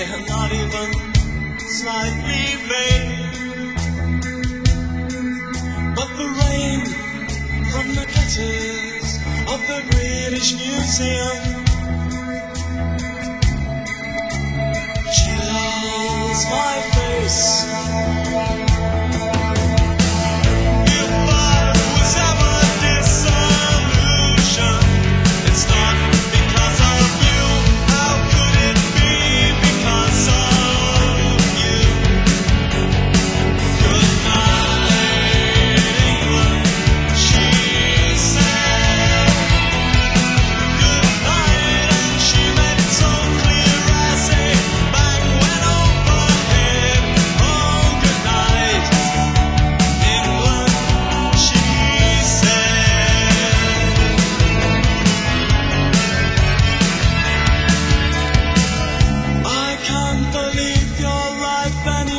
Not even slightly vain, But the rain from the gutters of the British Museum